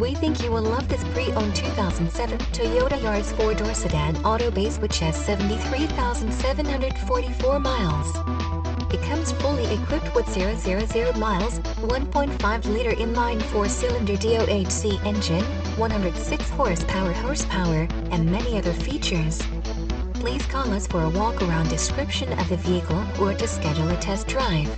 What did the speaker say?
We think you will love this pre-owned 2007 Toyota Yaris 4-door sedan auto base which has 73,744 miles. It comes fully equipped with 000 miles, 1.5-liter inline 4-cylinder DOHC engine, 106 horsepower horsepower, and many other features. Please call us for a walk-around description of the vehicle or to schedule a test drive.